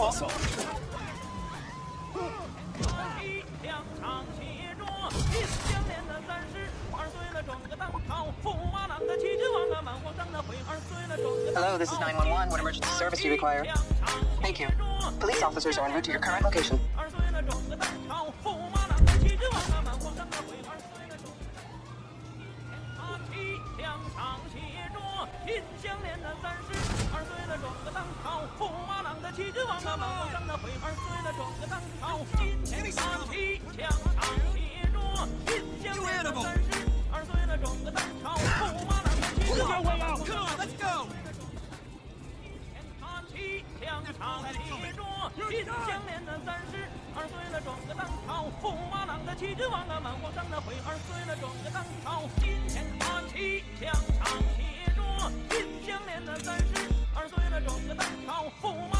Hello, this is 911. What emergency service do you require? Thank you. Police officers are en route to your current location. 郎的齐君王啊，满皇上的回二岁了，转个当朝。金啊，齐两场协着，金项链的三十二岁了，撞个当朝，驸马郎的齐君王啊，满皇上的 Come on, go. 他七两场协着，金项链的三十二岁了，转个当朝，驸马郎的齐君王啊，满皇上的回二岁了，转个当朝。今天他七两场协着，金项链的三十二岁了，转个当朝，驸马。